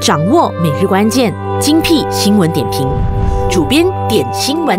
掌握每日关键，精辟新闻点评。主编点新闻，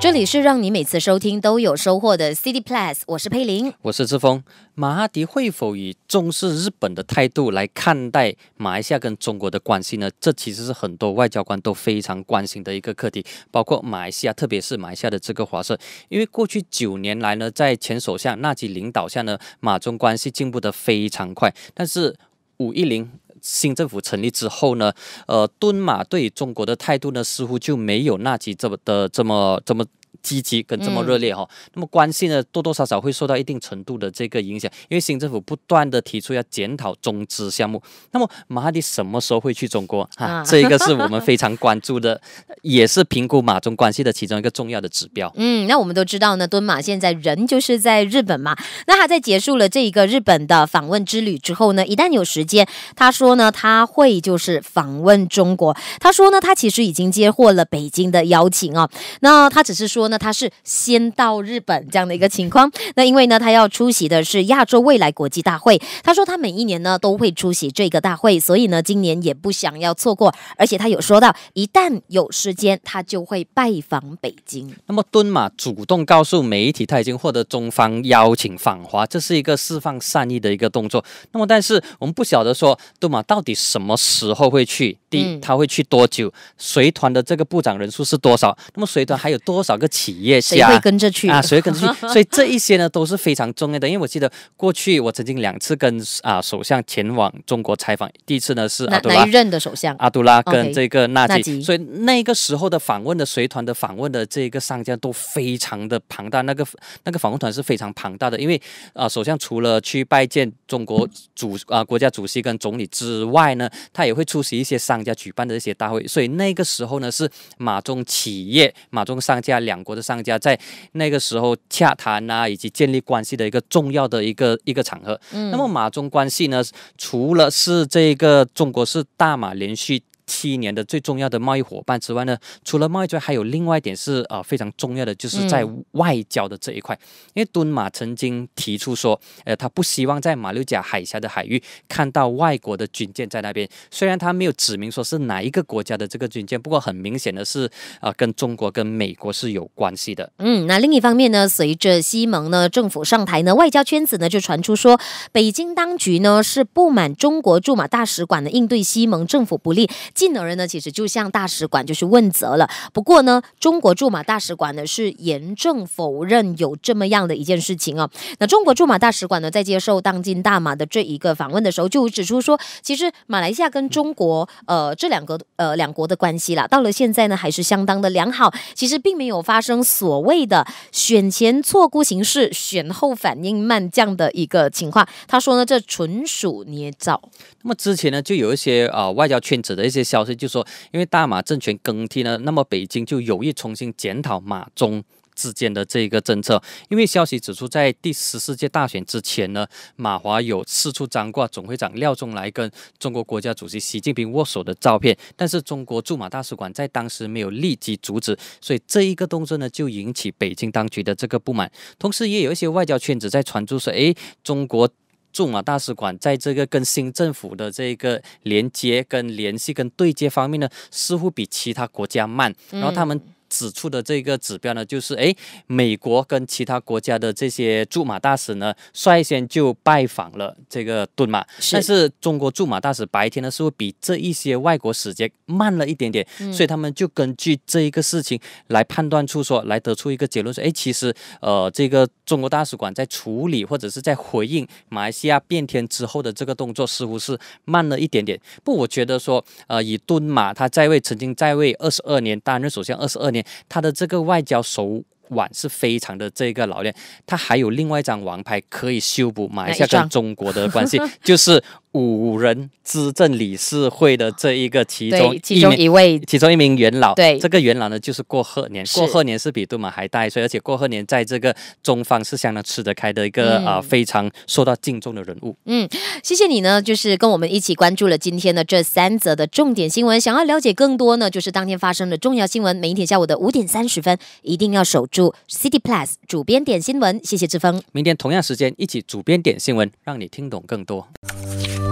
这里是让你每次收听都有收获的 City Plus，我是佩玲，我是志峰。马哈迪会否以重视日本的态度来看待马来西亚跟中国的关系呢？这其实是很多外交官都非常关心的一个课题，包括马来西亚，特别是马来西亚的这个华社，因为过去九年来呢，在前首相纳吉领导下呢，马中关系进步的非常快，但是五一零。新政府成立之后呢，呃，敦马对中国的态度呢，似乎就没有纳吉这么的这么这么。积极跟这么热烈哈，那么关系呢多多少少会受到一定程度的这个影响，因为新政府不断的提出要检讨中资项目。那么马哈迪什么时候会去中国？哈，这一个是我们 非常关注的，也是评估马中关系的其中一个重要的指标。嗯，那我们都知道呢，敦马现在人就是在日本嘛。那他在结束了这一个日本的访问之旅之后呢，一旦有时间，他说呢他会就是访问中国。他说呢他其实已经接获了北京的邀请啊，那他只是说呢。他是先到日本这样的一个情况，那因为呢，他要出席的是亚洲未来国际大会。他说他每一年呢都会出席这个大会，所以呢，今年也不想要错过。而且他有说到，一旦有时间，他就会拜访北京。那么敦马主动告诉媒体，他已经获得中方邀请访华，这是一个释放善意的一个动作。那么，但是我们不晓得说敦马到底什么时候会去，第一他会去多久，随团的这个部长人数是多少？那么随团还有多少个？企业谁会跟着去啊？谁会跟着去？所以这一些呢都是非常重要的。因为我记得过去我曾经两次跟啊首相前往中国采访，第一次呢是阿杜拉任的首相阿杜拉跟这个纳吉，所以那个时候的访问的随团的访问的这个商家都非常的庞大，那个那个访问团是非常庞大的。因为啊首相除了去拜见中国主啊国家主席跟总理之外呢，他也会出席一些商家举办的一些大会，所以那个时候呢是马中企业马中商家两国。的商家在那个时候洽谈啊，以及建立关系的一个重要的一个一个场合。那么马中关系呢，除了是这个中国是大马连续。七年的最重要的贸易伙伴之外呢，除了贸易之外，还有另外一点是啊非常重要的，就是在外交的这一块。因为敦马曾经提出说，呃，他不希望在马六甲海峡的海域看到外国的军舰在那边。虽然他没有指明说是哪一个国家的这个军舰，不过很明显的是啊，跟中国跟美国是有关系的。嗯，那另一方面呢，随着西蒙呢政府上台呢，外交圈子呢就传出说，北京当局呢是不满中国驻马大使馆的应对西蒙政府不利。进的人呢，其实就向大使馆就是问责了。不过呢，中国驻马大使馆呢是严正否认有这么样的一件事情啊。那中国驻马大使馆呢，在接受当今大马的这一个访问的时候，就指出说，其实马来西亚跟中国呃这两个呃两国的关系啦，到了现在呢，还是相当的良好。其实并没有发生所谓的选前错估形势，选后反应慢这样的一个情况。他说呢，这纯属捏造。那么之前呢，就有一些啊外交圈子的一些。消息就说，因为大马政权更替呢，那么北京就有意重新检讨马中之间的这个政策。因为消息指出，在第十四届大选之前呢，马华有四处张挂总会长廖仲来跟中国国家主席习近平握手的照片，但是中国驻马大使馆在当时没有立即阻止，所以这一个动作呢，就引起北京当局的这个不满。同时，也有一些外交圈子在传出说，诶，中国。驻马大使馆在这个跟新政府的这个连接、跟联系、跟对接方面呢，似乎比其他国家慢。然后他们。指出的这个指标呢，就是哎，美国跟其他国家的这些驻马大使呢，率先就拜访了这个敦马，但是中国驻马大使白天呢，是会比这一些外国使节慢了一点点，所以他们就根据这一个事情来判断出说，来得出一个结论说，哎，其实呃，这个中国大使馆在处理或者是在回应马来西亚变天之后的这个动作，似乎是慢了一点点。不，我觉得说，呃，以敦马他在位曾经在位二十二年，担任首相二十二年。他的这个外交手腕是非常的这个老练，他还有另外一张王牌可以修补马来西亚跟中国的关系，就是五人。资政理事会的这一个其中其中一位其中一名元老，对这个元老呢就是过贺年，过贺年是比杜马还大一岁，而且过贺年在这个中方是相当吃得开的一个啊非常受到敬重的人物。嗯，谢谢你呢，就是跟我们一起关注了今天的这三则的重点新闻。想要了解更多呢，就是当天发生的重要新闻，每一天下午的五点三十分一定要守住 City Plus 主编点新闻。谢谢志峰，明天同样时间一起主编点新闻，让你听懂更多。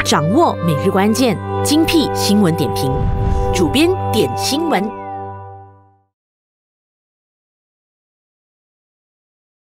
掌握每日关键，精辟新闻点评。主编点新闻。